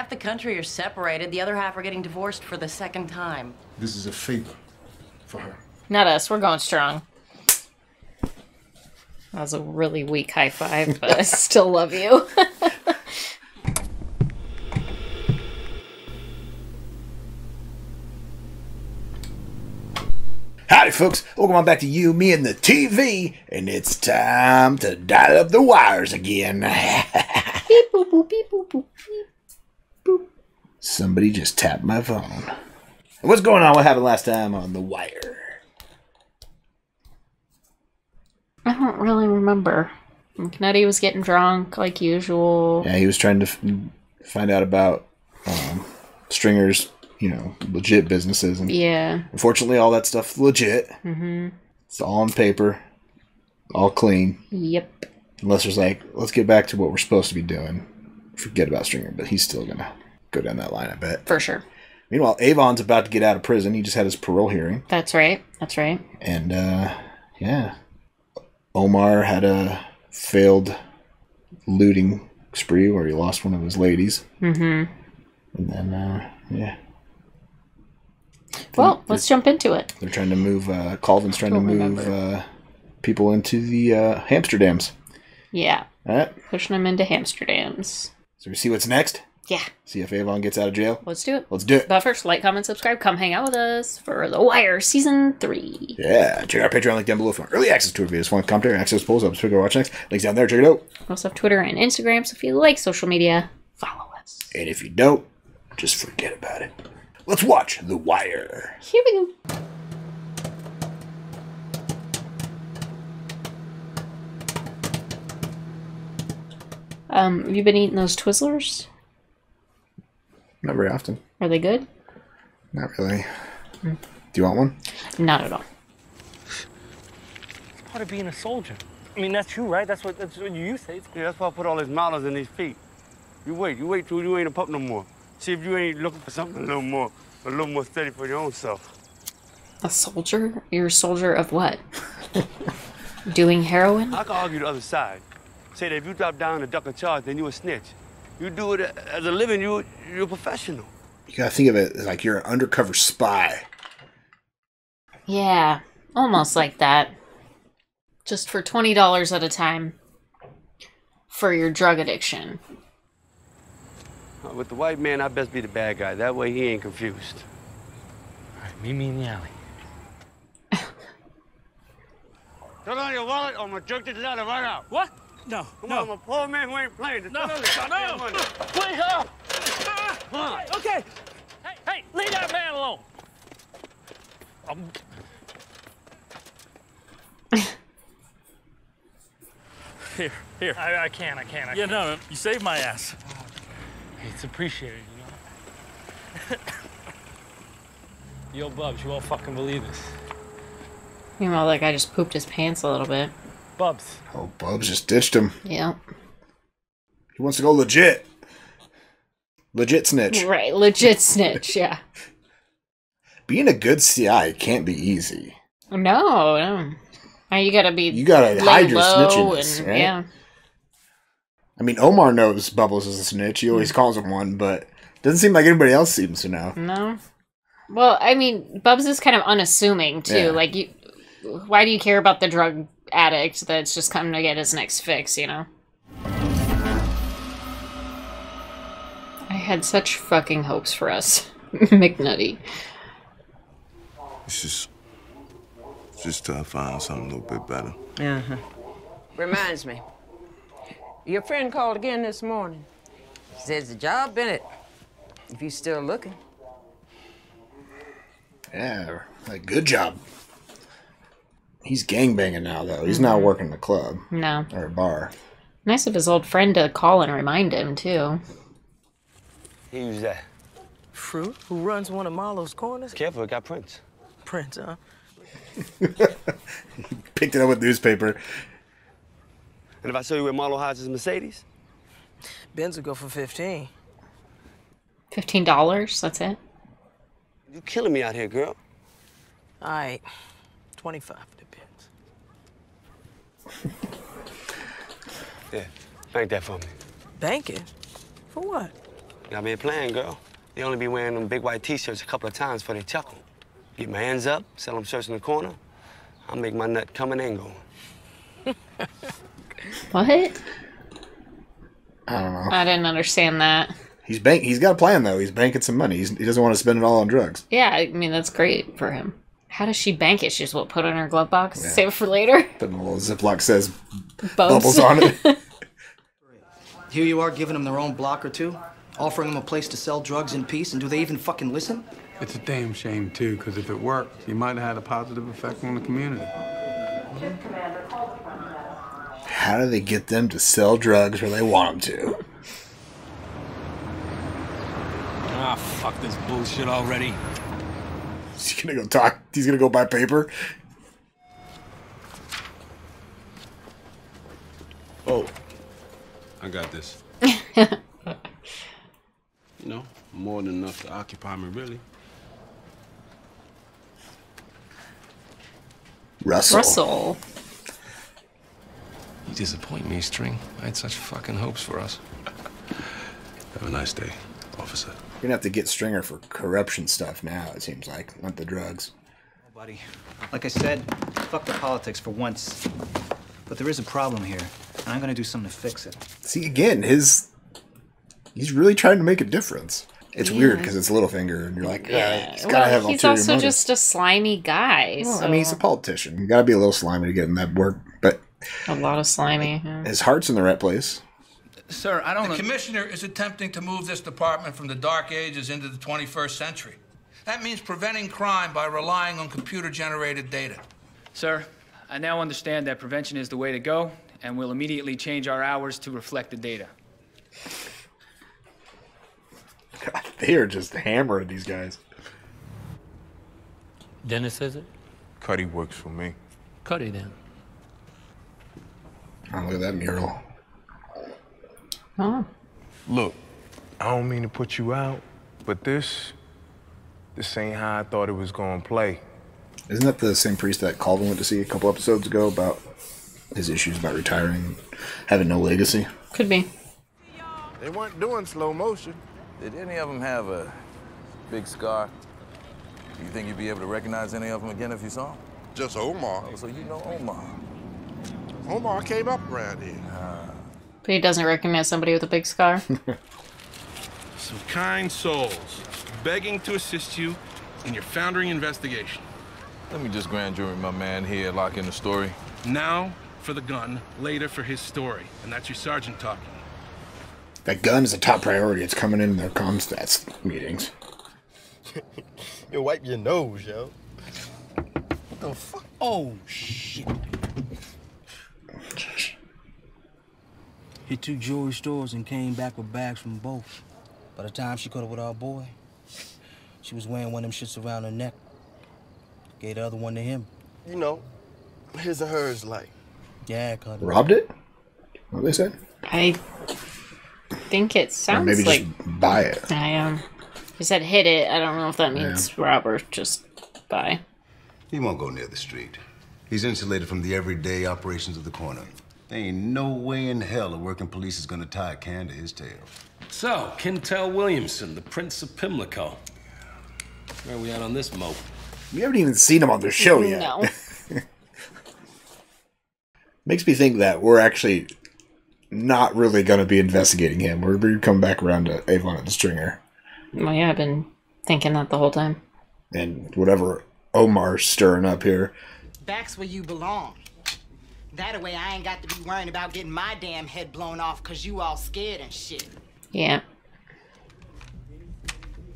Half the country are separated, the other half are getting divorced for the second time. This is a favor for her. Not us. We're going strong. That was a really weak high five, but I still love you. Howdy, folks. Welcome on back to you, me, and the TV, and it's time to dial up the wires again. beep, boop, boop, beep, boop, boop, beep. Somebody just tapped my phone. What's going on? What happened last time on the wire? I don't really remember. McNutty was getting drunk like usual. Yeah, he was trying to f- find out about um, Stringer's, you know, legit businesses, and Yeah. unfortunately, all that stuff legit. Mm-hmm. It's all on paper, all clean. Yep. Unless there's like, let's get back to what we're supposed to be doing. Forget about Stringer, but he's still gonna go down that line, I bet. For sure. Meanwhile, Avon's about to get out of prison. He just had his parole hearing, That's right. That's right. and uh, yeah, Omar had a failed looting spree where he lost one of his ladies. Mm-hmm. And then, uh, yeah, Well, let's jump into it. they're trying to move. Uh, Colvin's trying to move uh, people into the uh, Hamsterdams. Yeah. All right, Pushing them into Hamsterdams. so we see what's next. Yeah. See if Avon gets out of jail. Let's do it. Let's do it. But first, like, comment, subscribe, come hang out with us for The Wire Season 3. Yeah, check out our Patreon link down below for early access to our videos, fun commentary, access to polls, episodes, figure watch next. Links down there, check it out. We also have Twitter and Instagram, so if you like social media, follow us. And if you don't, just forget about it. Let's watch The Wire. Here we go. Um, have you been eating those Twizzlers? Not very often. Are they good? Not really. Hmm. Do you want one? Not at all. part of being a soldier. I mean, that's you, right? That's what that's what you say. Yeah, that's why I put all these miles in these feet. You wait, you wait till you ain't a pup no more. See if you ain't looking for something a little more, a little more steady for your own self. A soldier? You're a soldier of what? Doing heroin? I can argue the other side. Say that if you drop down and duck a charge, then you a snitch. You do it as a living, you you're a professional. You gotta think of it like you're an undercover spy. Yeah, almost like that. Just for $20 at a time for your drug addiction. With the white man, I best be the bad guy. That way he ain't confused. All right, meet me in the alley. Put on your wallet or I'm gonna jerk this ladder right out. What? No, Come no. on, I'm a poor man who ain't playing. Just No, throw this goddamn no. money. Wait up! Ah, okay. Hey, hey, leave that man alone. Um, here, here. I, I can't, I can, I yeah, no, no, you saved my ass. It's appreciated, you know. Yo, Bubs, you won't fucking believe this. Meanwhile, that guy just pooped his pants a little bit. Bubs, Oh, Bubs just ditched him. Yeah. He wants to go legit. Legit snitch. Right, legit snitch, yeah. Being a good CI can't be easy. No, no. You gotta be. You gotta hide your low snitchiness, and- right? Yeah. I mean, Omar knows Bubbles is a snitch. He always mm. calls him one, but doesn't seem like anybody else seems to know. No. Well, I mean, Bubs is kind of unassuming too. Yeah. Like, you, why do you care about the drug addict that's just coming to get his next fix? You know. I had such fucking hopes for us, McNutty. It's just, just till I find something a little bit better. Yeah. Reminds me. Your friend called again this morning. He says the job Bennett. If you still looking. Yeah, like good job. He's gang banging now, though. He's not mm-hmm. working the club No. or a bar. Nice of his old friend to call and remind him too. Who's that? Fruit, who runs one of Marlo's corners? Careful, it got prints. Prince, huh? Picked it up with newspaper. And if I show you where Marlo hides his Mercedes, Benz will go for 15. Fifteen dollars. That's it. you killing me out here, girl. All right, 25 depends. Yeah, bank that for me. Banking? For what? Got me a plan, girl. They only be wearing them big white t-shirts a couple of times before they chuckle. Get my hands up, sell them shirts in the corner. I'll make my nut coming and going. What? I don't know. I didn't understand that. He's bank. He's got a plan though. He's banking some money. He's, he doesn't want to spend it all on drugs. Yeah, I mean that's great for him. How does she bank it? She just what put it in her glove box, save it for later. Putting a little Ziploc says Bubbles. bubbles on it. Here you are giving them their own block or two, offering them a place to sell drugs in peace, and do they even fucking listen? It's a damn shame, too, because if it worked, you might have had a positive effect on the community. How do they get them to sell drugs where they want them to? Ah, fuck this bullshit already. He's gonna go talk. He's gonna go buy paper. Oh, I got this. you know, more than enough to occupy me, really. Russell. Russell. You disappoint me, String. I had such fucking hopes for us. Have a nice day, officer. You're gonna have to get Stringer for corruption stuff now. It seems like not the drugs. Oh, Buddy, like I said, fuck the politics for once. But there is a problem here, and I'm gonna do something to fix it. See again, his he's really trying to make a difference. It's weird because it's Littlefinger, and you're like, yeah, Yeah. he's gotta Well, have he's also motives. just a slimy guy. Well, so I mean, he's a politician. You gotta be a little slimy to get in that work, but a lot of slimy. yeah. his heart's in the right place. Sir, I don't know. The commissioner is attempting to move this department from the dark ages into the 21st century. That means preventing crime by relying on computer generated data. Sir, I now understand that prevention is the way to go, and we'll immediately change our hours to reflect the data. God, they are just hammering these guys. Dennis says it? Cutty works for me. Cutty then. Oh, look at that mural. Oh. Look, I don't mean to put you out, but this, this ain't how I thought it was gonna play. Isn't that the same priest that Colvin went to see a couple episodes ago about his issues about retiring, having no legacy? Could be. They weren't doing slow motion. Did any of them have a big scar? Do you think you'd be able to recognize any of them again if you saw them? Just Omar. Oh, so you know Omar. Omar came up around here. Uh, But he doesn't recognize somebody with a big scar. Some kind souls begging to assist you in your foundering investigation. Let me just grand jury my man here, lock in the story. Now for the gun, later for his story. And that's your sergeant talking. That gun is a top priority. It's coming in their comstats meetings. You wipe your nose, yo. What the fuck? Oh, shit. Hit two jewelry stores and came back with bags from both. By the time she caught up with our boy, she was wearing one of them shits around her neck. Gave the other one to him. You know, his and hers like. Yeah, cut it. Robbed it? What they said? I think it Or sounds maybe like just buy it. I um. He said hit it. I don't know if that means rob or just buy. He won't go near the street. He's insulated from the everyday operations of the corner. There ain't no way in hell a working police is gonna tie a can to his tail. So, Kintel Williamson, the Prince of Pimlico. Where are we at on this mope? We haven't even seen him on the show yet. No. Makes me think that we're actually not really going to be investigating him. We're going to come back around to Avon and the Stringer. Well, yeah, I've been thinking that the whole time. And whatever Omar's stirring up here. Back's where you belong. That way I ain't got to be worrying about getting my damn head blown off because you all scared and shit. Yeah.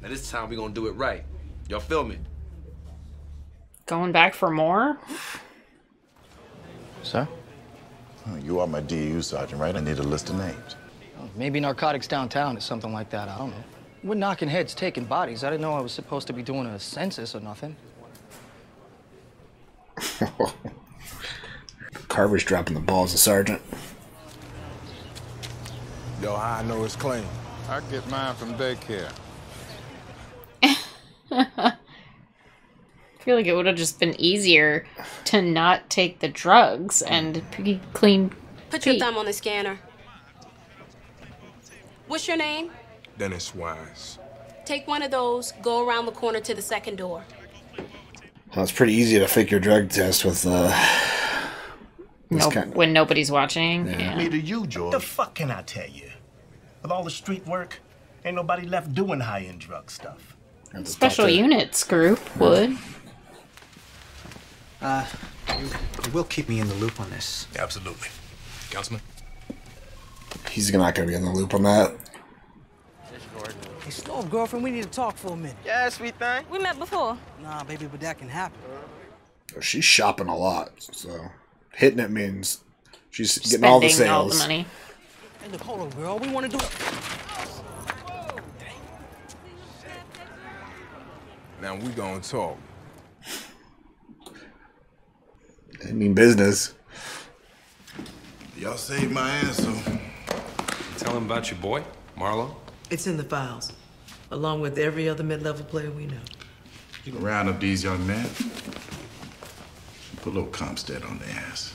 Now this time we gonna do it right. Y'all feel me? Going back for more? Sir? You are my DU sergeant, right? I need a list of names. Oh, maybe narcotics downtown or something like that. I don't know. We're knocking heads, taking bodies. I didn't know I was supposed to be doing a census or nothing. Carver's dropping the ball as a sergeant. Yo, I know it's clean? I get mine from daycare. I feel like it would have just been easier to not take the drugs and be clean. Put your feet. thumb on the scanner. What's your name? Dennis Wise. Take one of those, go around the corner to the second door. Well, it's pretty easy to fake your drug test with uh, this No, kind. when nobody's watching. Yeah. Me to you, George. What The fuck can I tell you? With all the street work, ain't nobody left doing high-end drug stuff. Special units group would. Uh, you, you will keep me in the loop on this. Absolutely. Councilman? He's not gonna be in the loop on that. Hey, Stove, girlfriend, we need to talk for a minute. Yeah, sweet thing. We met before. Nah, baby, but that can happen. She's shopping a lot, so hitting it means she's getting all the sales. all the money. Hey, look, hold on, girl. We want to do it. Now we gonna talk. I mean business. Y'all saved my ass, so. Tell him about your boy, Marlo. It's in the files, along with every other mid-level player we know. You can round up these young men. Put a little Comstat on the ass.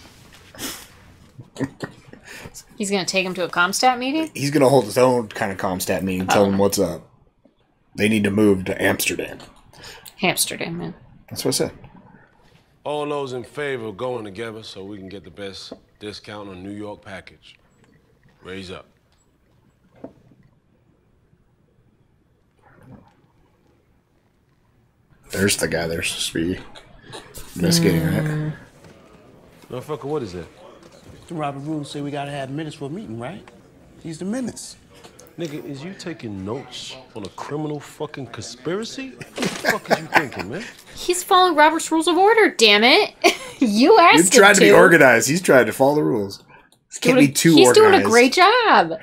He's gonna take him to a Comstat meeting? He's gonna hold his own kind of Comstat meeting, tell Oh. them what's up. They need to move to Amsterdam. Amsterdam, man. That's what I said. All those in favor of going together so we can get the best discount on New York package. Raise up. There's the guy they're supposed to be investigating, right? Mm. Motherfucker, what is that? The Robert Rules say we gotta have minutes for a meeting, right? He's the minutes. Nigga, is you taking notes on a criminal fucking conspiracy? What the fuck is you thinking, man? He's following Robert's Rules of Order, damn it. you asked You've him tried to be organized. He's trying to follow the rules. This can't Doing be a- too He's organized. doing a great job.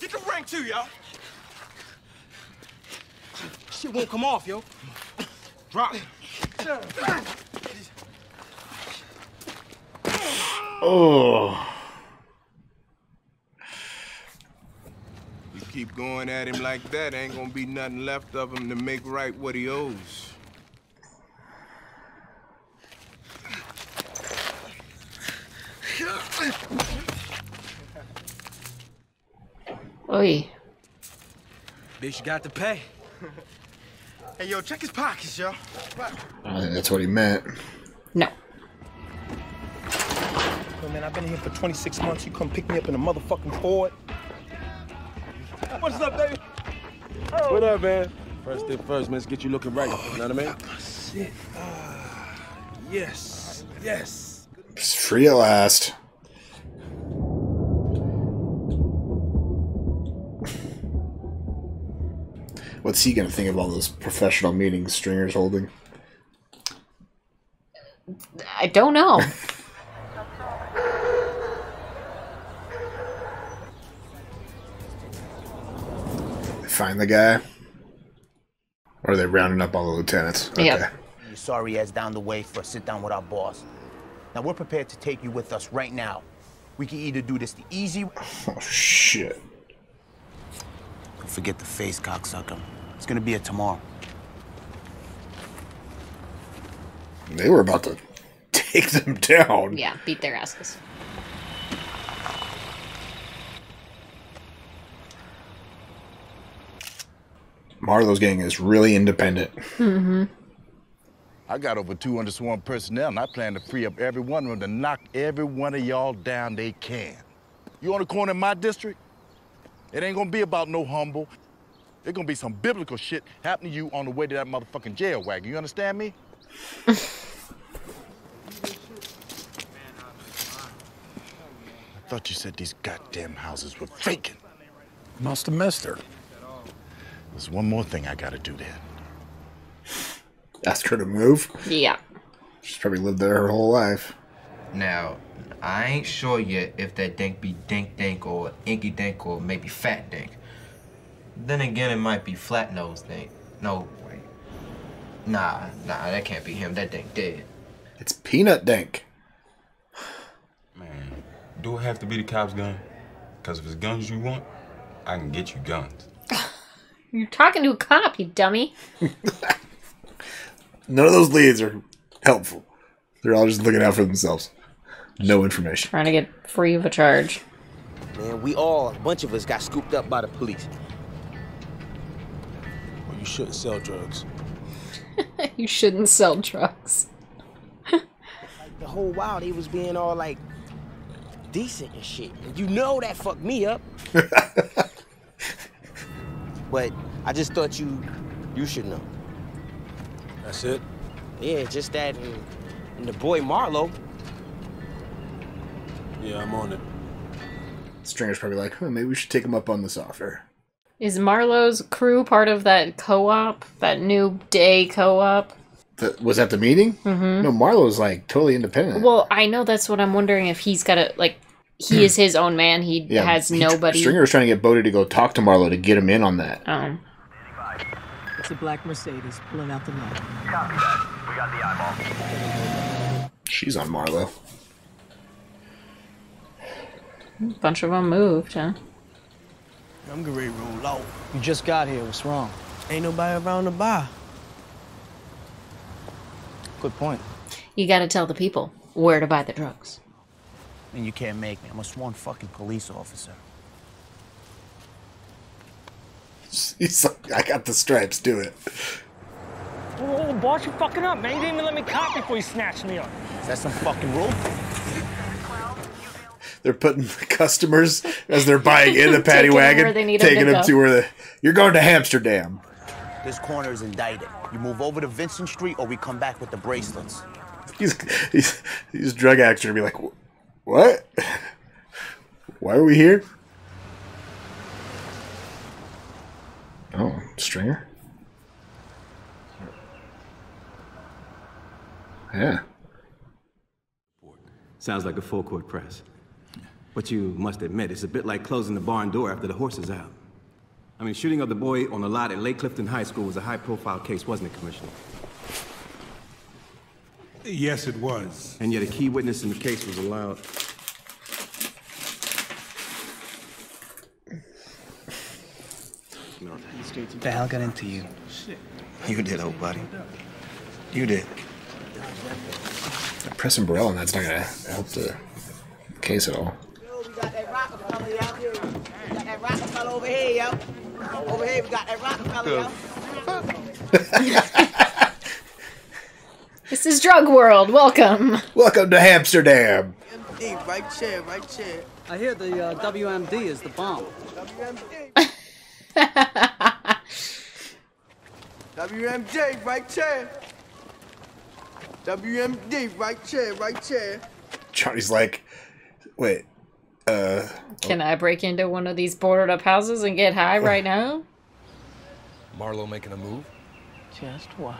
Get the rank too, y'all. Shit won't come off, yo. Drop. Oh. You keep going at him like that, ain't gonna be nothing left of him to make right what he owes. Oi. Bitch, you got to pay. Hey, yo, check his pockets, yo. I think that's what he meant. No. Yo, man, I've been here for 26 months. You come pick me up in a motherfucking Ford. What's up, baby? What up, man? First thing first, man, let's get you looking right. You know what I mean? Shit. Ah, yes. Yes. It's free at last. What's he gonna think of all those professional meetings Stringer's holding? I don't know. They find the guy? Or are they rounding up all the lieutenants? Your sorry ass down the way for a sit down with our boss. Now we're prepared to take you with us right now. We can either do this the easy. Oh shit. Forget the face, cocksucker. It's gonna be a tomorrow. They were about to take them down. Yeah, beat their asses. Marlo's gang is really independent. Mm-hmm. I got over 200 sworn personnel, and I plan to free up every one of them to knock every one of y'all down they can. You on the corner in my district? It ain't gonna be about no humble. There's gonna be some biblical shit happening to you on the way to that motherfucking jail wagon. You understand me? I thought you said these goddamn houses were vacant. Must have missed her. There's one more thing I gotta do then. Ask her to move. Yeah. She's probably lived there her whole life. Now, I ain't sure yet if that dink be dink dink or inky dink or maybe fat dink. Then again, it might be flat nose dink. No, wait. Nah, nah, that can't be him. That dink dead. It's Peanut Dank. Man, do it have to be the cop's gun? Because if it's guns you want, I can get you guns. You're talking to a cop, you dummy. None of those leads are helpful. They're all just looking out for themselves. No information. Trying to get free of a charge. Man, we all, a bunch of us, got scooped up by the police. Well, you shouldn't sell drugs. you shouldn't sell drugs. The whole while they was being all like decent and shit. And you know that fucked me up. but I just thought you you should know. That's it? Yeah, just that and, and the boy Marlo. Yeah, I'm on it. Stringer's probably like, huh, maybe we should take him up on this offer. Is Marlo's crew part of that co-op? That new day co-op? That was that the meeting? Mhm. No, Marlo's like totally independent. Well, I know that's what I'm wondering if he's got a like he is his own man. He has he- nobody. Stringer was trying to get Bodie to go talk to Marlo to get him in on that. Um, It's a black Mercedes pulling out the night. Copy that. We got the eyeball. She's on Marlo. A bunch of them moved, huh? I'm getting ready to roll out. You just got here. What's wrong? Ain't nobody around to buy. Good point. You got to tell the people where to buy the drugs. I mean, you can't make me. I'm a sworn fucking police officer. He's like, I got the stripes, do it. Oh, boss, you fucking up, man. You didn't even let me cop before you snatched me up. Is that some fucking rule? They're putting the customers as they're buying in the paddy Taking wagon, where they need 'em taking to them to where the you're going to Amsterdam. This corner is indicted. You move over to Vincent Street or we come back with the bracelets. These these these drug addicts are gonna be like, what? Why are we here? Oh, Stringer. Yeah. Sounds like a full court press. But you must admit, it's a bit like closing the barn door after the horse is out. I mean, shooting of the boy on the lot at Lake Clifton High School was a high profile case, wasn't it, Commissioner? Yes, it was. And yet a key witness in the case was allowed. What the hell got into you? You did, old buddy. You did. Pressing Burrell and that's not gonna help the case at all. Got that Rockefeller out here. Got that Rockefeller over here, yo. Over here, we got that Rockefeller, yo. This is Drug World. Welcome. Welcome to Amsterdam. Hey, right chair, right chair. I hear the uh, WMD is the bomb. WMD. WMD, right chair. WMD, right chair, right chair. Johnny's like, wait, uh, Can I break into one of these boarded up houses and get high right now? Marlo making a move? Just watch.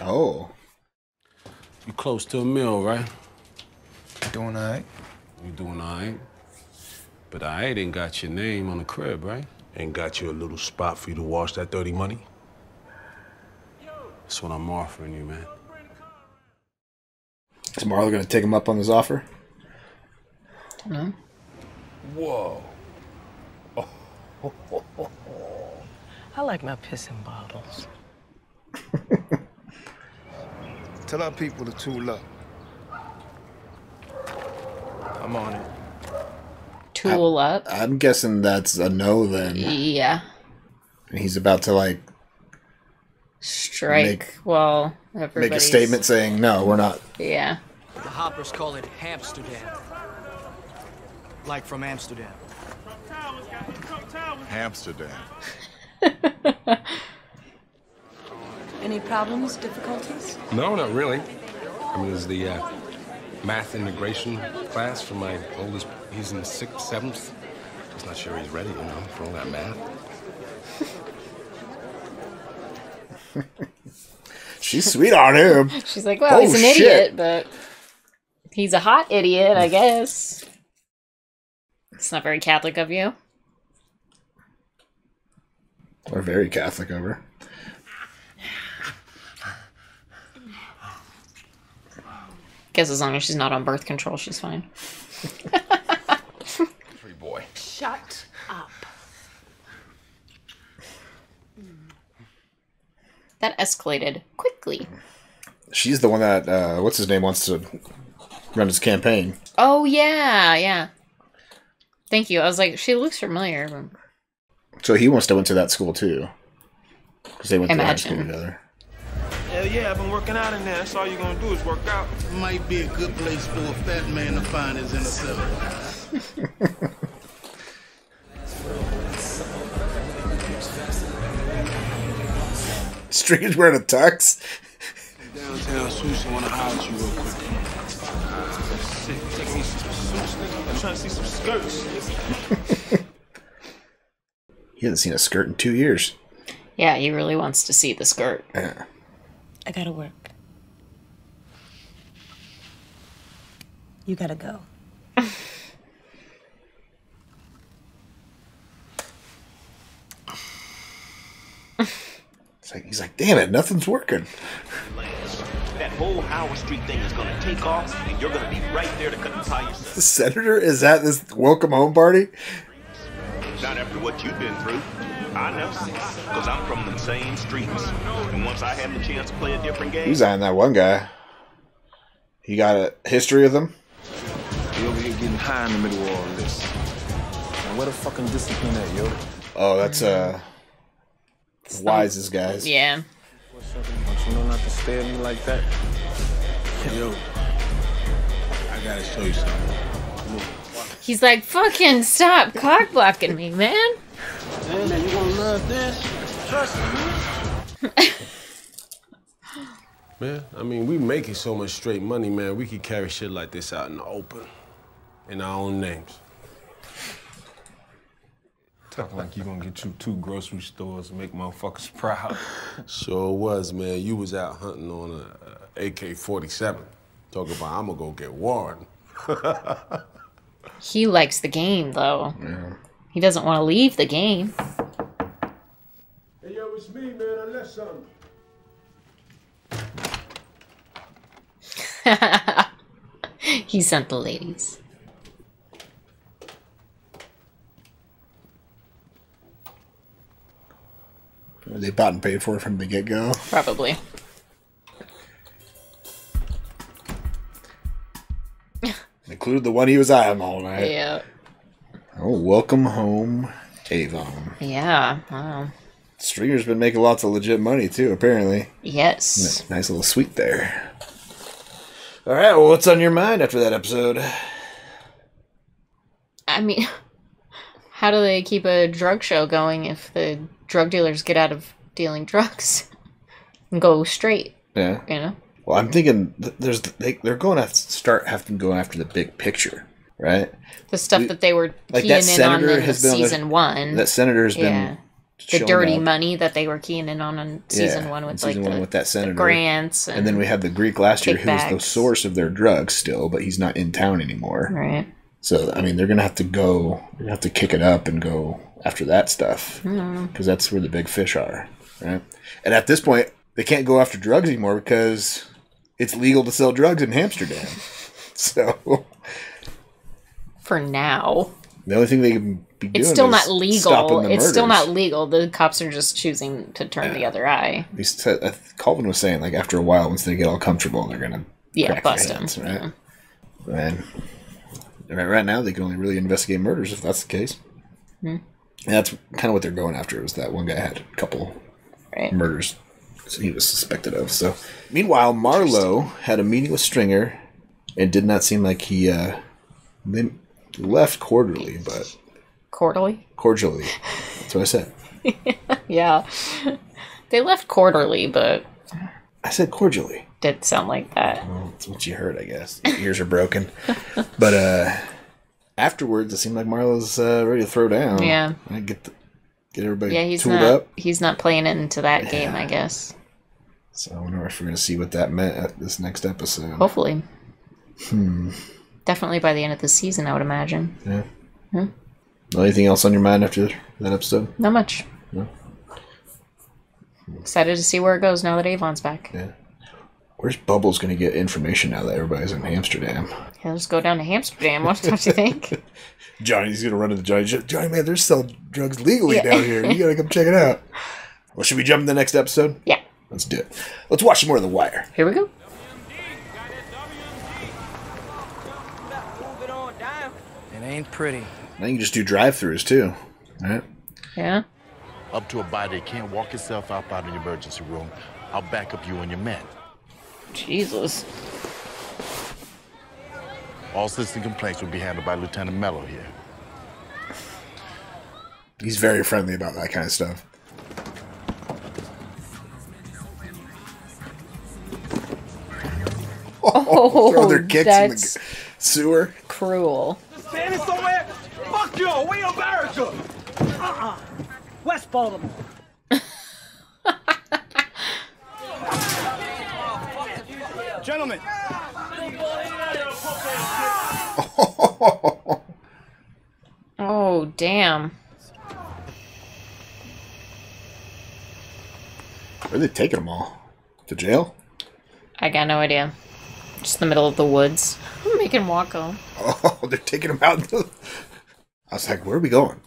oh, You close to a mill, right? Doing all right. You doing all right? But I ain't got your name on the crib, right? Ain't got you a little spot for you to wash that dirty money? That's what I'm offering you, man. is Marlo gonna take him up on this offer? No. Whoa. I like my pissing bottles. Tell our people to tool up. I'm on it. Tool up. I'm guessing that's a no then. Yeah. He's about to like Strike. Make- well, make a statement saying no, we're not. Yeah. The hoppers call it Hamsterdam. Like from Amsterdam. Amsterdam. Any problems, difficulties? No, not really. I mean, there's the uh, math integration class for my oldest. He's in the sixth, seventh. Just not sure he's ready, you know, for all that math. She's sweet on him. She's like, well, he's Oh, an shit. idiot, but he's a hot idiot, I guess. It's not very Catholic of you. We're very Catholic over. Guess as long as she's not on birth control, she's fine. Free boy. Shut up. That escalated quickly. She's the one that uh, what's his name wants to run his campaign. Oh yeah, yeah. Thank you. I was like, she looks familiar. So he must have went to that school too, because they went to high Imagine. school together. Hell yeah, I've been working out in there. That's all you're gonna do is work out. Might be a good place for a fat man to find his inner self. Stringer's wearing a tux. Downtown sushi wanna holler you real quick. Shit, take me some suits, nigga. I'm trying to see some skirts. He hasn't seen a skirt in two years. Yeah, he really wants to see the skirt. Yeah. I gotta work. You gotta go. It's like he's like, damn it, nothing's working. That whole Howard Street thing is gonna take off, and you're gonna be right there to cut the tie yourself. The senator is at this welcome home party. Not after what you've been through. I know, because I'm from the same streets. And once I had the chance to play a different game, He's on that one guy. He got a history with him. You over here getting high in the middle of all this. Now, where the fucking discipline at, yo? Oh, that's uh, wisest guys. Yeah. Don't you know not to stare at me like that? Yo, I gotta show you something. He's like, fucking stop cock blocking me, man. Man, you gonna love this? Trust me. Man, I mean, we making so much straight money, man. We could carry shit like this out in the open, in our own names. Talk like you gonna get you two grocery stores and make motherfuckers proud. Sure was, man. You was out hunting on a, a AK-47. Talk about I'm gonna go get Warren. He likes the game though. He doesn't want to leave the game. Hey, yo, it's me, man. I left something. he sent the ladies. They bought and paid for it from the get go. Probably. Included the one he was eyeing all night. Yeah. Oh, welcome home, Avon. Yeah. Wow. Stringer's been making lots of legit money too, apparently. Yes. Nice, nice little suite there. All right, well, what's on your mind after that episode? I mean, how do they keep a drug show going if the drug dealers get out of dealing drugs and go straight? Yeah. You know? Well, I'm thinking there's they, they're going to have to start having to go after the big picture, right? The stuff We- that they were like keying that in on senator in has been on the- season one. that senator has been yeah. the dirty money that they were keying in on in season Yeah, one with season like one the, with that senator grants and, then we had the Greek last year who was the source of their drugs still, but he's not in town anymore. Right. So I mean, they're gonna have to go. They're gonna have to kick it up and go after that stuff Hmm. because that's where the big fish are, right? And at this point, they can't go after drugs anymore because it's legal to sell drugs in Amsterdam. so for now. the only thing they can be doing It's still not legal. It's still not legal. The cops are just choosing to turn the other eye. He said, uh, Colvin was saying like after a while, once they get all comfortable, they're gonna Yeah, bust 'em, hands, right? And right, right now, they can only really investigate murders if that's the case. Hmm. And that's kind of what they're going after. Was that one guy had a couple Right. murders so he was suspected of. So, meanwhile, Marlo had a meeting with Stringer, and did not seem like he uh, they left cordially, but Quarterly? cordially. That's what I said. yeah. They left quarterly, but I said cordially. did sound like that. Well, that's what you heard, I guess. Your ears are broken. but uh afterwards, it seemed like Marlo's uh, ready to throw down. Yeah. I get the, get everybody Yeah, he's tooled not up. he's not playing into that game, I guess. So I wonder if we're gonna see what that meant at this next episode. Hopefully. Hmm. Definitely by the end of the season, I would imagine. Yeah. Hmm. Anything else on your mind after that episode? Not much. No. Excited to see where it goes now that Avon's back. Yeah. Where's Bubbles gonna get information now that everybody's in Amsterdam? He'll just go down to Amsterdam. What don't you think? Johnny's gonna run into Johnny. Johnny, man, they're selling drugs legally Yeah. down here. You gotta come check it out. Well, should we jump to the next episode? Yeah. Let's do it. Let's watch some more of The Wire. Here we go. It ain't pretty. Now you can just do drive-throughs too, right? Yeah. Up to a body that can't walk itself out by the emergency room, I'll back up you and your men. Jesus. All citizen complaints will be handled by Lieutenant Mello here. He's very friendly about that kind of stuff. Oh, throw their kicks in the sewer. cruel. Standing somewhere? Fuck you! We America! Uh-uh. West Baltimore. Gentlemen, Oh, damn. Where are they taking them all? To jail? I got no idea. Just in the middle of the woods. Make him walk home. Oh, they're taking them out. I was like, where are we going?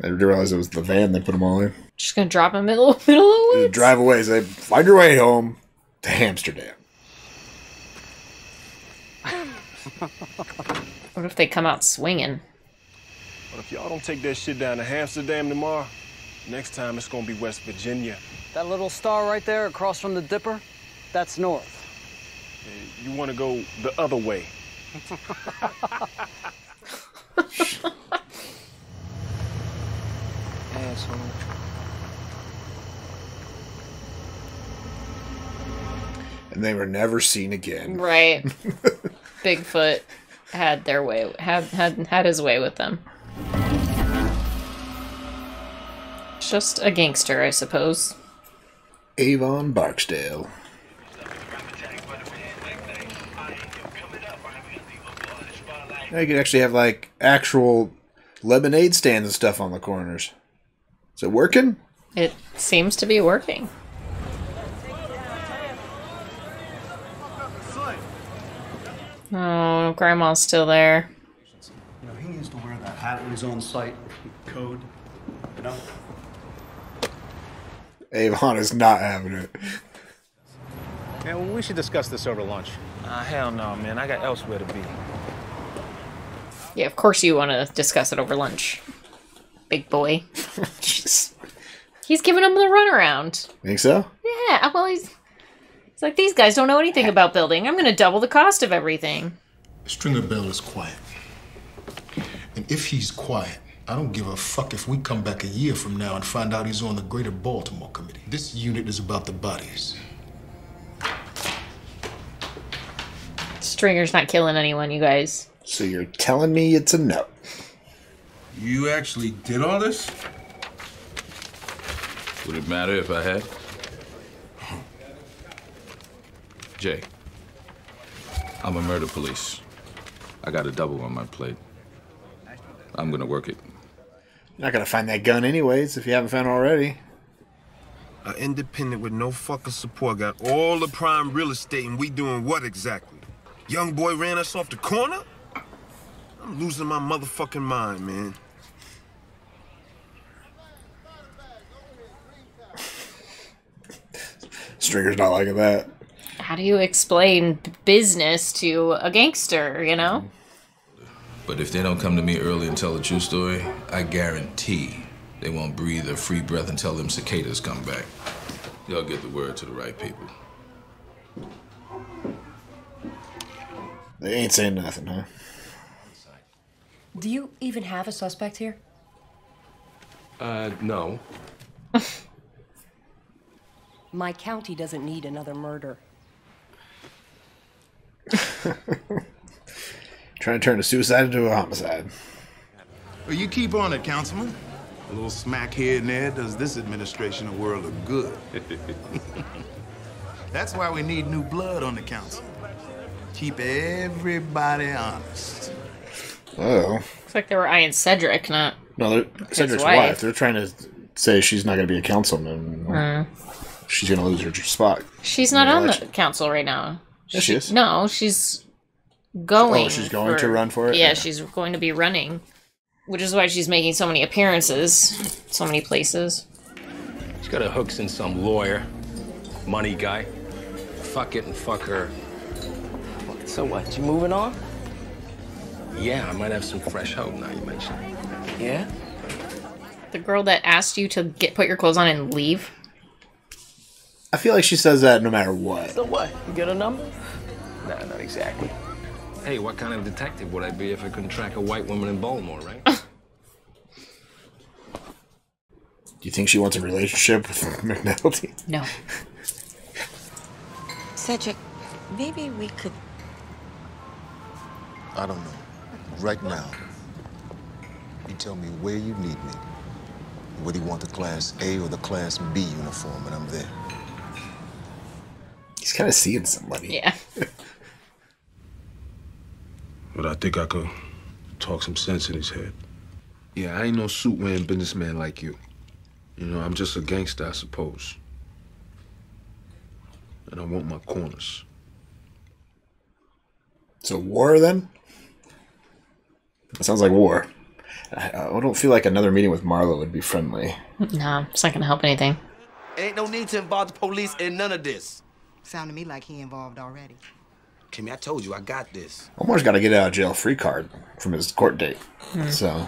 I didn't realize it was the van they put them all in. Just gonna drop him middle middle of the woods. Drive away. Say, find your way home to Amsterdam. What if they come out swinging? But if y'all don't take that shit down to Amsterdam tomorrow, next time it's gonna be West Virginia. That little star right there across from the Dipper, that's north. You wanna go the other way. Asshole. And they were never seen again. Right. Bigfoot had their way had had had his way with them. Just a gangster, I suppose. Avon Barksdale. Now you could actually have like actual lemonade stands and stuff on the corners. Is it working? It seems to be working. Oh, grandma's still there. You know, he needs to wear that hat when he's on site. Code. You know? Avon is not having it. Yeah, well, we should discuss this over lunch. Ah, hell no, man. I got elsewhere to be. Yeah, of course you want to discuss it over lunch. Big boy. He's giving him the runaround. Think so? Yeah, well, he's. It's like these guys don't know anything about building. I'm going to double the cost of everything. Stringer Bell is quiet. And if he's quiet, I don't give a fuck if we come back a year from now and find out he's on the Greater Baltimore Committee. This unit is about the bodies. Stringer's not killing anyone, you guys. So you're telling me it's a no? You actually did all this? Would it matter if I had? Jay, I'm a murder police. I got a double on my plate. I'm gonna work it. You're not gonna find that gun anyways if you haven't found it already. An independent with no fucking support got all the prime real estate, and we doing what exactly? Young boy ran us off the corner? I'm losing my motherfucking mind, man. Stringer's not liking that. How do you explain business to a gangster, you know? But if they don't come to me early and tell the true story, I guarantee they won't breathe a free breath until them cicadas come back. Y'all get the word to the right people. They ain't saying nothing, huh? Do you even have a suspect here? Uh, no. My county doesn't need another murder. Trying to turn a suicide into a homicide. Well, you keep on it, Councilman. A little smack here and there does this administration a world of good. That's why we need new blood on the council. Keep everybody honest. Oh. Looks like they were eyeing Cedric, not. No, they're, Cedric's wife. wife. They're trying to say she's not going to be a councilman. Mm. She's going to lose her spot. She's not in on the council right now. Yes, she is. No, she's going. Oh, she's going to run for it? Yeah, Yeah. she's going to be running, which is why she's making so many appearances, so many places. She's got her hooks in some lawyer, money guy. Fuck it and fuck her. So what? You moving on? Yeah, I might have some fresh hope now you mention it. Yeah? The girl that asked you to get put your clothes on and leave. I feel like she says that no matter what. So what? You get a number? No, not exactly. Hey, what kind of detective would I be if I couldn't track a white woman in Baltimore, right? Do you think she wants a relationship with McNulty? No. Cedric, maybe we could. I don't know. Right now, you tell me where you need me. Whether you want the Class A or the Class B uniform, and I'm there. He's kind of seeing somebody. Yeah. But I think I could talk some sense in his head. Yeah, I ain't no suit wearing businessman like you. You know, I'm just a gangster, I suppose. And I want my corners. So war then? That sounds like war. I, I don't feel like another meeting with Marlo would be friendly. Nah, it's not gonna help anything. Ain't no need to involve the police in none of this. Sound to me like he involved already. Kimmy, I told you I got this. Omar's got to get out of jail free card from his court date. Hmm. So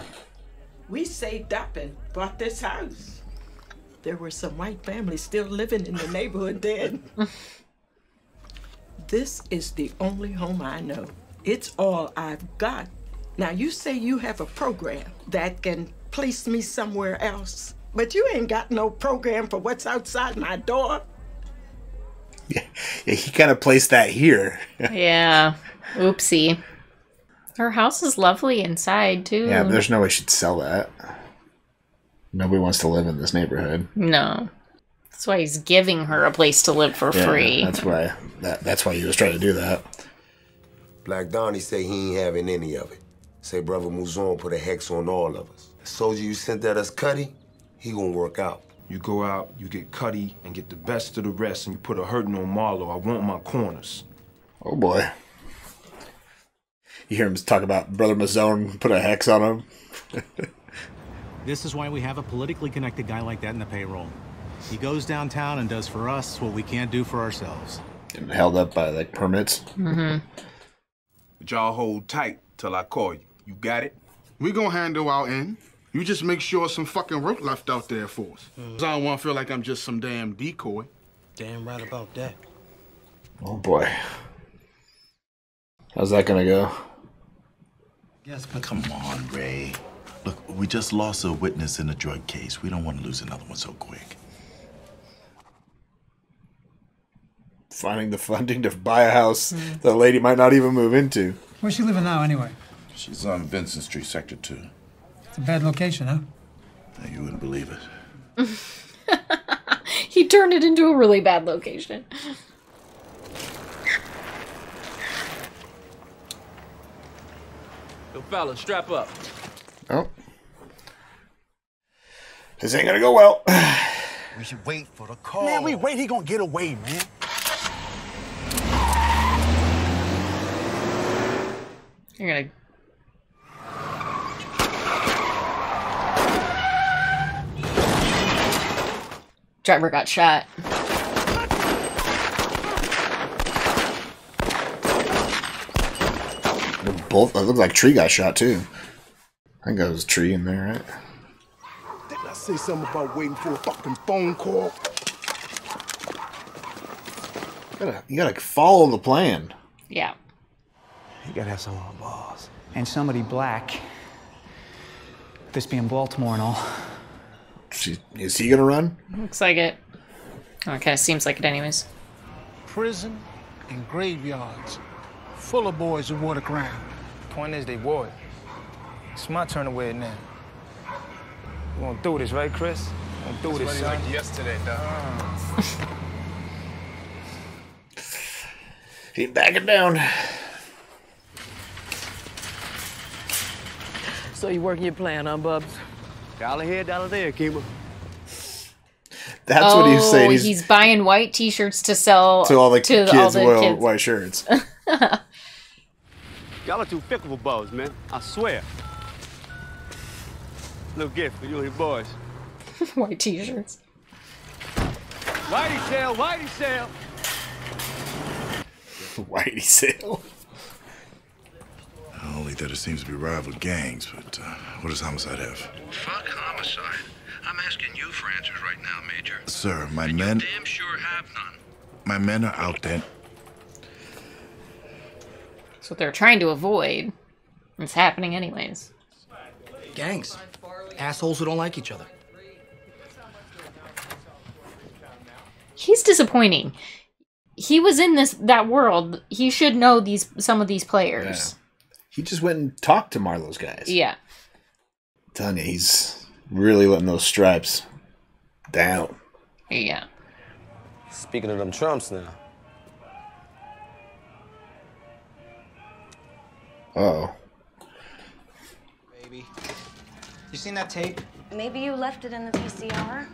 We saved up and bought this house. There were some white families still living in the neighborhood then. this is the only home I know. It's all I've got. Now, you say you have a program that can place me somewhere else, but you ain't got no program for what's outside my door. yeah, he kind of placed that here. yeah. Oopsie. Her house is lovely inside too. Yeah, but there's no way she'd sell that. Nobody wants to live in this neighborhood. No. That's why he's giving her a place to live for Yeah, free. That's why. That, that's why he was trying to do that. Black Donnie say he ain't having any of it. Say Brother Mouzone put a hex on all of us. The soldier you sent at us, Cutty, he gonna work out. You go out, you get Cutty, and get the best of the rest, and you put a hurting on Marlo. I want my corners. Oh boy. You hear him talk about Brother Mouzone put a hex on him. This is why we have a politically connected guy like that in the payroll. He goes downtown and does for us what we can't do for ourselves. Getting held up by like permits. Mm-hmm. But y'all hold tight till I call you. You got it? We gonna handle our end. You just make sure some fucking rope left out there for us. 'Cause I don't wanna feel like I'm just some damn decoy. Damn right about that. Oh boy. How's that gonna go? Yes, but come on, Ray. Look, we just lost a witness in a drug case. We don't want to lose another one so quick. Finding the funding to buy a house the lady might not even move into. Where's she living now, anyway? She's on Vincent Street, Sector 2. It's a bad location, huh? You wouldn't believe it. he turned it into a really bad location. Yo, fella, strap up. Oh. This ain't gonna go well. We should wait for the call. Man, we wait, he gonna get away, man. You're gonna. Driver got shot. Both. It looked like Tree got shot too. I think that was Tree in there, right? Didn't I say something about waiting for a fucking phone call? You gotta, you gotta follow the plan. Yeah. You gotta have some more balls. And somebody black. This being Baltimore and all. She, is he gonna run? Looks like it. Oh, it kind of seems like it, anyways. Prison and graveyards, full of boys who wore the crown. Point is, they wore it. It's my turn to wear it now. We gonna do this, right, Chris? We gonna do this, son. yesterday, dog. He backing down. So you working your plan, huh, Bubs? Dollar here, dollar there, Keeper. That's oh, what he's saying. Oh, he's, He's, buying white T-shirts to sell to all the to kids all the wear kids. white shirts. Y'all are too fickle for Bubs, man. I swear. Little gift for you and your boys. white T-shirts. Whitey sale, Whitey sale. Whitey sale. Only that it seems to be rival gangs, but uh, what does homicide have? Fuck homicide. I'm asking you for answers right now, Major. Sir, my men, Damn sure have none. my men are out there. That's what they're trying to avoid. It's happening anyways. Gangs. Assholes who don't like each other. He's disappointing. He was in this that world. He should know these some of these players. He just went and talked to Marlo's guys. Yeah. telling you, he's really letting those stripes down. Yeah. Speaking of them Trumps now. Oh. Baby. You seen that tape? Maybe you left it in the VCR?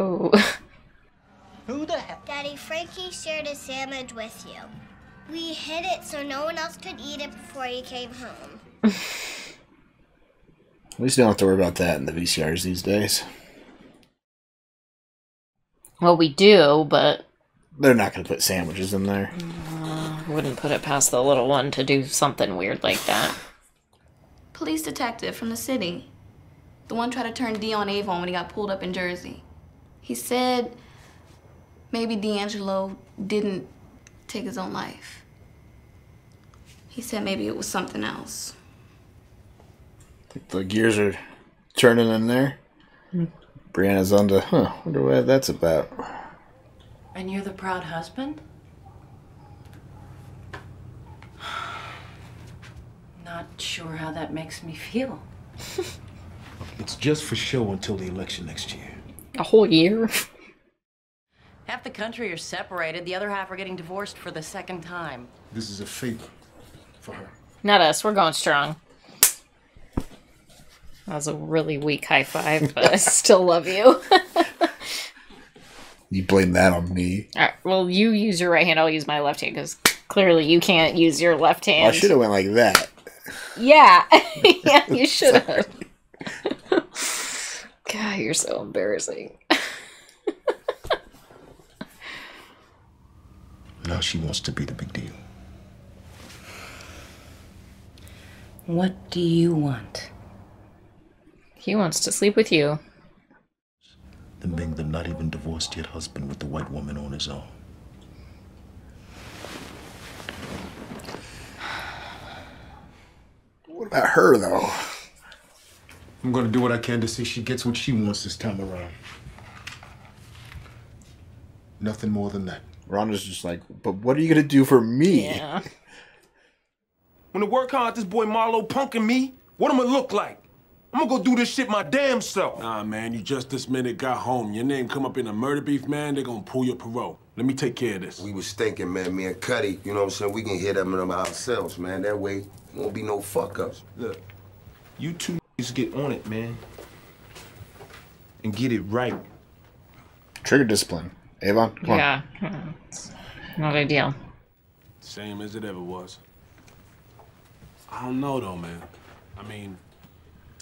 Oh. Who the hell? Daddy, Frankie shared a sandwich with you. We hid it so no one else could eat it before you came home. At least you don't have to worry about that in the VCRs these days. Well, we do, but They're not going to put sandwiches in there. uh, wouldn't put it past the little one to do something weird like that. Police detective from the city. The one tried to turn Dion Avon when he got pulled up in Jersey. He said maybe D'Angelo didn't take his own life. He said maybe it was something else. The gears are turning in there. Brianna's on to, huh, wonder what that's about. And you're the proud husband? Not sure how that makes me feel. It's just for show until the election next year. A whole year? Half the country are separated, the other half are getting divorced for the second time. This is a favor for her. Not us. We're going strong. That was a really weak high five, but I still love you. You blame that on me. All right, well, you use your right hand. I'll use my left hand because clearly you can't use your left Well, I should have went like that. Yeah, yeah, you should have. God, you're so embarrassing. Now she wants to be the big deal. What do you want? He wants to sleep with you. Than being the not even divorced yet husband with the white woman on his own. What about her, though? I'm gonna do what I can to see she gets what she wants this time around. Nothing more than that. Rhonda's just like, but what are you going to do for me? Yeah. When the work hard, this boy Marlo punking me, what am I look like? I'm gonna go do this shit my damn self. Nah, man, you just this minute got home. Your name come up in a murder beef, man, they gonna pull your parole. Let me take care of this. We was thinking, man, me and Cutty, you know what I'm saying? We can hit them them ourselves, man. That way, won't be no fuck ups. Look, you two just get on it, man. And get it right. Trigger discipline. Avon, come on. Yeah, not ideal. Same as it ever was. I don't know though, man. I mean,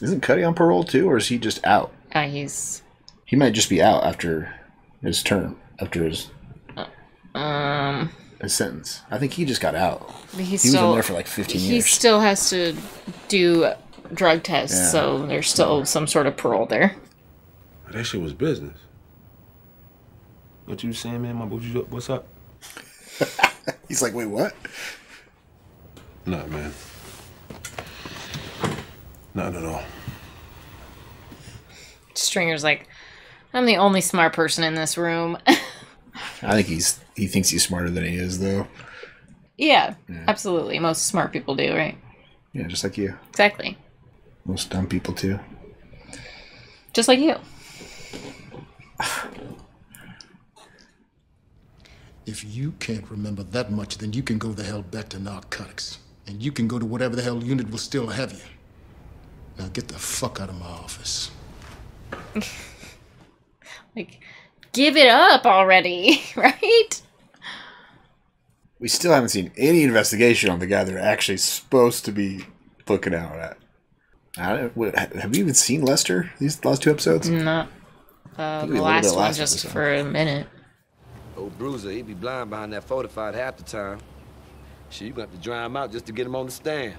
Isn't Cutty on parole too, or is he just out? Uh, he's He might just be out after his term, after his um. his sentence. I think he just got out. But he he's was still in there for like 15 He years. He still has to do drug tests, Yeah. so there's still some sort of parole there. that shit was business. What you saying, man? My booty, what's up? He's like, wait, what? Nah, man. Not at all. Stringer's like, I'm the only smart person in this room. I think he's he thinks he's smarter than he is, though. yeah, absolutely. Most smart people do, right? Yeah, just like you. Exactly. Most dumb people too. Just like you. If you can't remember that much, then you can go the hell back to narcotics. And you can go to whatever the hell unit will still have you. Now get the fuck out of my office. Like, give it up already, right? We still haven't seen any investigation on the guy they're actually supposed to be looking out at. I don't, what, have you even seen Lester these last two episodes? Not uh, the last one last just episode. for a minute. Old Bruiser, he'd be blind behind that 45 half the time. Shit, you gonna have to dry him out just to get him on the stand.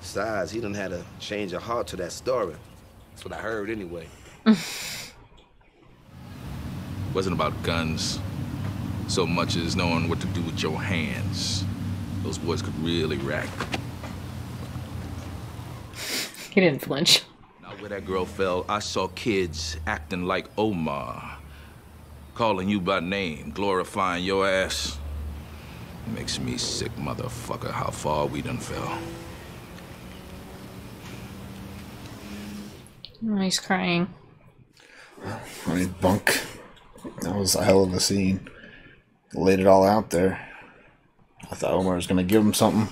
Besides, he done had a change of heart to that story. That's what I heard anyway. Wasn't about guns so much as knowing what to do with your hands. Those boys could really rack. He didn't flinch. Now, where that girl fell, I saw kids acting like Omar, calling you by name, glorifying your ass. Makes me sick, motherfucker, how far we done fell. Oh, he's crying. I mean, Bunk. That was a hell of a scene. Laid it all out there. I thought Omar was gonna give him something.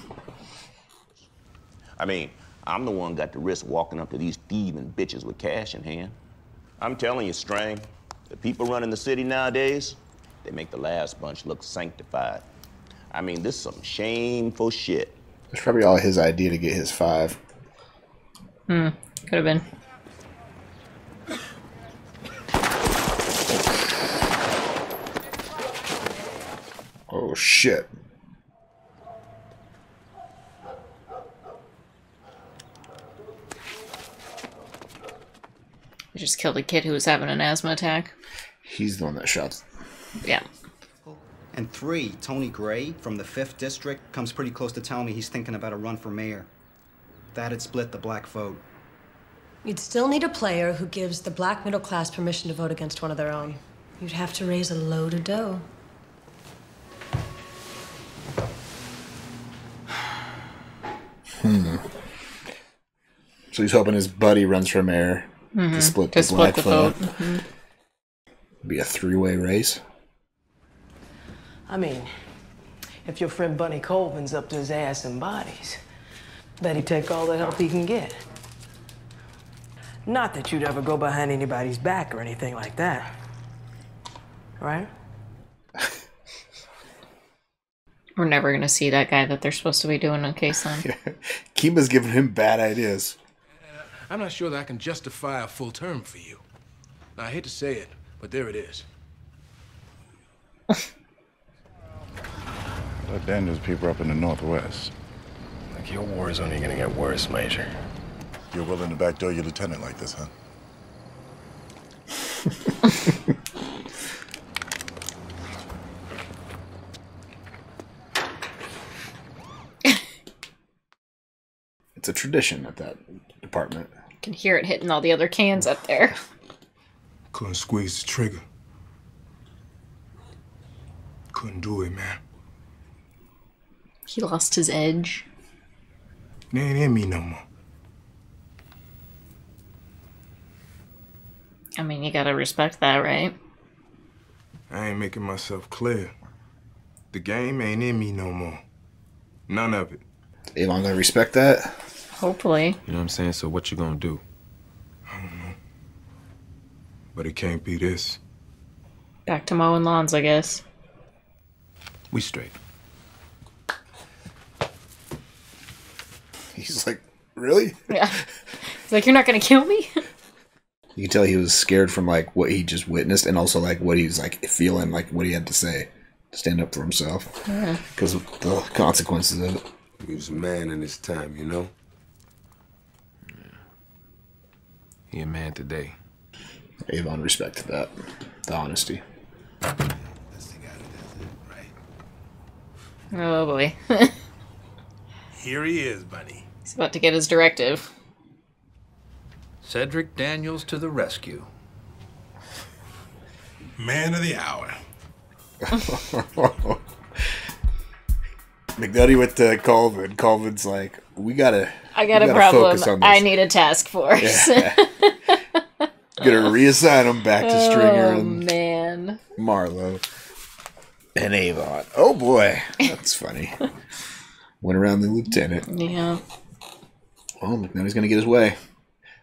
I mean, I'm the one got the risk walking up to these thieving bitches with cash in hand. I'm telling you, String, the people running the city nowadays, they make the last bunch look sanctified. I mean, this is some shameful shit. It's probably all his idea to get his five. Hmm. Could have been. Oh shit. They just killed a kid who was having an asthma attack. He's the one that shot. Yeah. And three, Tony Gray from the 5th District comes pretty close to telling me he's thinking about a run for mayor. That'd split the black vote. You'd still need a player who gives the black middle class permission to vote against one of their own. You'd have to raise a load of dough. Hmm. So he's hoping his buddy runs for mayor Mhm, to split to the split black the vote. vote, mhm. Be a three-way race. I mean, if your friend Bunny Colvin's up to his ass in bodies, bet he'd take all the help he can get. Not that you'd ever go behind anybody's back or anything like that. Right? We're never gonna see that guy that they're supposed to be doing a case on. Kima's giving him bad ideas. I'm not sure that I can justify a full term for you. Now, I hate to say it, but there it is. But Daniels people up in the Northwest. Like, your war is only gonna get worse, Major. You're willing to backdoor your lieutenant like this, huh? It's a tradition at that department. You can hear it hitting all the other cans up there. Couldn't squeeze the trigger. Couldn't do it, man. He lost his edge. They ain't in me no more. I mean, you gotta respect that, right? I ain't making myself clear. The game ain't in me no more. None of it. Avon gonna respect that? Hopefully. You know what I'm saying? So what you gonna do? But it can't be this. Back to mowing lawns, I guess. We straight. He's like, really? Yeah. He's like, you're not gonna kill me? You can tell he was scared from like what he just witnessed, and also like what he's like feeling, like what he had to say, to stand up for himself, Yeah. because of the consequences of it. He was a man in his time, you know? He a man today. Avon respected that, the honesty. Oh boy. Here he is, Bunny. He's about to get his directive. Cedric Daniels to the rescue. Man of the hour. McNutty went to Colvin. Colvin's like, we gotta. I got a gotta focus problem. on I need a task force. Yeah. Gonna reassign him back to Stringer oh, and man. Marlo and Avon. Oh boy, that's funny. Went around the lieutenant. Yeah. Oh, well, McNutty's gonna get his way.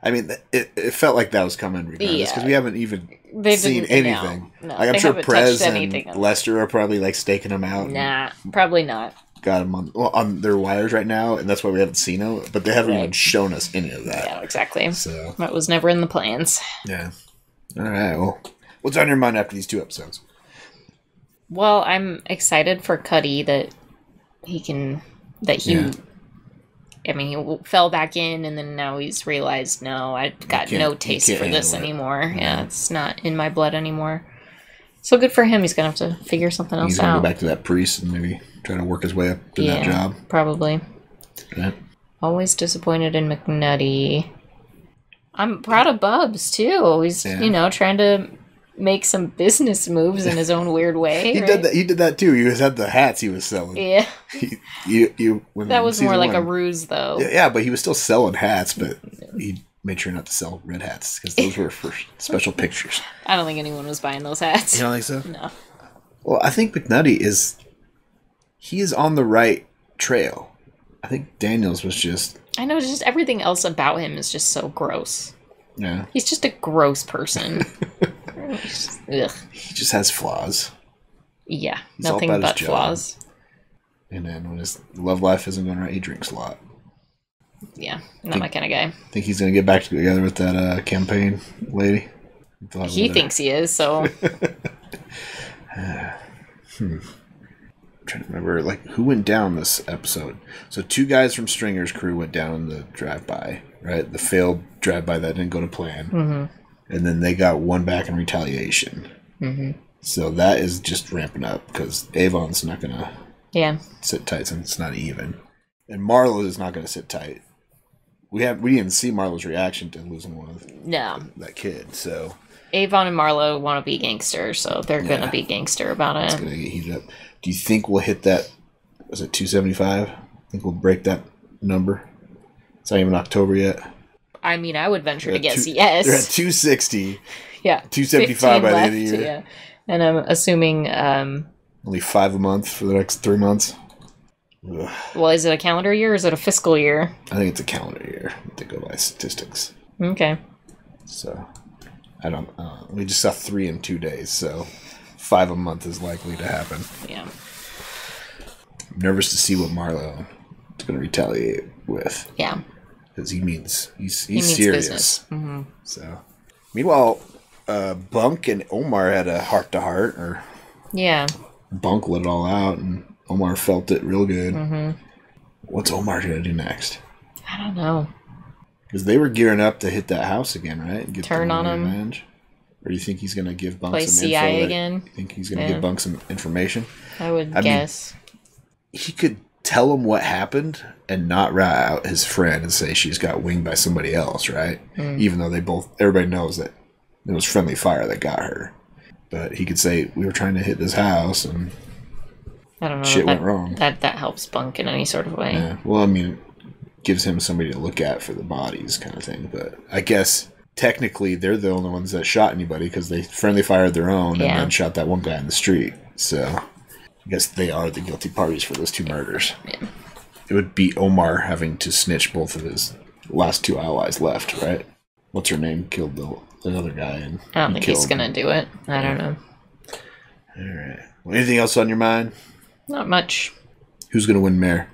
I mean, it, it felt like that was coming regardless because Yeah. we haven't even They seen didn't- no, anything. no, like I'm sure Prez and Lester are probably like staking him out. and Nah, probably not. Got him on well, on their wires right now, and that's why we haven't seen him. But they haven't even shown us any of that. Yeah, exactly. So That was never in the plans. yeah. All right. Well, what's on your mind after these two episodes? Well, I'm excited for Cutty that he can that he. Yeah. I mean, he fell back in, and then now he's realized, no, I've got no taste for this it. anymore. Yeah, it's not in my blood anymore. So good for him. He's gonna have to figure something else He's gonna out. go back to that priest and maybe try to work his way up to that job. Probably. Yeah. Always disappointed in McNutty. I'm proud of Bubs too. He's Yeah. you know trying to make some business moves in his own weird way. He right? did that. He did that too. He was had the hats he was selling. Yeah, He, you, you, when that was more season like a ruse though. Yeah, yeah, but he was still selling hats, but he made sure not to sell red hats because those were for special pictures. I don't think anyone was buying those hats. You don't think so? No. Well, I think McNutty is he is on the right trail. I think Daniels was just I know. Just everything else about him is just so gross. yeah. He's just a gross person. Just- Ugh. He just has flaws. Yeah, all nothing but flaws. And then when his love life isn't going right, he drinks a lot. Yeah, not my kind of guy. Think he's gonna get back together with that uh, campaign lady? He thinks he is. So Hmm. Trying to remember, like, who went down this episode? So, two guys from Stringer's crew went down in the drive by, right? The failed drive by that didn't go to plan. Mhm. And then they got one back in retaliation. Mhm. So, that is just ramping up because Avon's not going to yeah, sit tight since it's not even. And Marlo is not going to sit tight. We have we didn't see Marlo's reaction to losing one of no. that kid, so Avon and Marlo want to be gangsters, so they're Yeah. gonna be gangster about it. it's it. gonna get heated up. Do you think we'll hit that? Was it two seventy five? I Think we'll break that number? It's not even October yet. I mean, I would venture to guess two- yes. They're at two sixty. yeah, 275 by the end of the year. Yeah, and I'm assuming. um Only five a month for the next three months. Ugh. Well, is it a calendar year or is it a fiscal year? I think it's a calendar year. They go by statistics. Okay. So I don't. Uh, we just saw three in two days, so five a month is likely to happen. Yeah. I'm nervous to see what Marlo is going to retaliate with. Yeah. because he means he's He he's means serious. Mhm. So, meanwhile, uh, Bunk and Omar had a heart to heart, or Yeah. Bunk let it all out, and Omar felt it real good. Mm-hmm. What's Omar gonna do next? I don't know. Because they were gearing up to hit that house again, right? Get Turn on him. revenge. Or do you think he's gonna give Bunk Play some CIA info? again? You think he's gonna Yeah. give Bunk some information? I would I mean, guess. he could tell him what happened and not rat out his friend and say she's got winged by somebody else, right? Mm. Even though they both, everybody knows that it was friendly fire that got her. But he could say we were trying to hit this house and I don't know. shit that, went wrong. That that helps Bunk in any sort of way. yeah. Well, I mean, gives him somebody to look at for the bodies, kind of thing. But I guess technically they're the only ones that shot anybody because they friendly fired their own Yeah. and then shot that one guy in the street. So I guess they are the guilty parties for those two murders. It would be Omar having to snitch both of his last two allies left, right? What's her name? Killed the, the other guy, and I don't think he's gonna do it. I don't know. All right. Well, anything else on your mind? Not much. Who's gonna win mayor?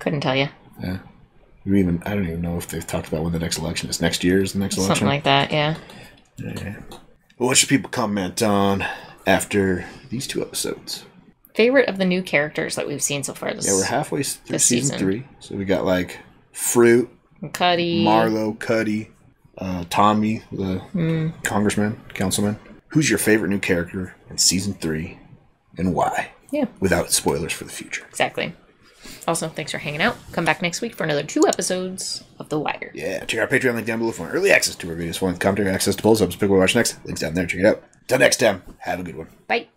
Couldn't tell you. Yeah. We even I don't even know if they've talked about when the next election is. Next year is the next election. Something like that. Yeah. Yeah. Well, what should people comment on after these two episodes? Favorite of the new characters that we've seen so far this Yeah, we're halfway through season, season. three, so we got like Fruit, Cutty, Marlo, Cutty, uh, Tommy, the Mm. congressman, councilman. Who's your favorite new character in season three, and why? Yeah. Without spoilers for the future. Exactly. Also, thanks for hanging out. Come back next week for another two episodes of The Wire. Yeah, check out our Patreon link down below for early access to our videos, one commentary, access to polls, up, pick what we watch next. Links down there. Check it out. Till next time, have a good one. Bye.